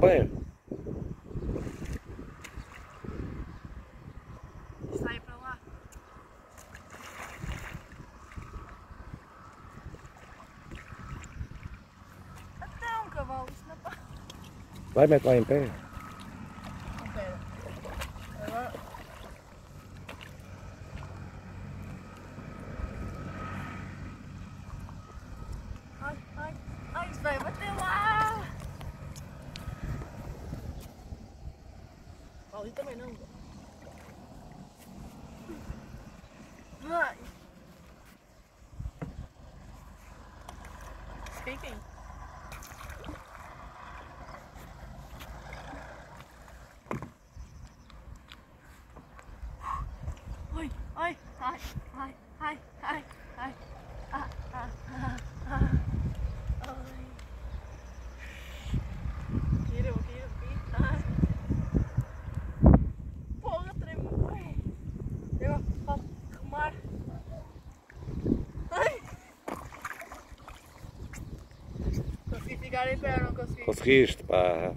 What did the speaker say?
bem. Sai para lá. Um cavalo, não. Vai, mete lá em pé. Espera. Agora. Ai, ai, ai, isso vai bater lá! Ali também não. Vai! Fiquem. Oi, oi, ai, ai, ai, ai, Ficar em pé, não consegui. Conseguiste, pá.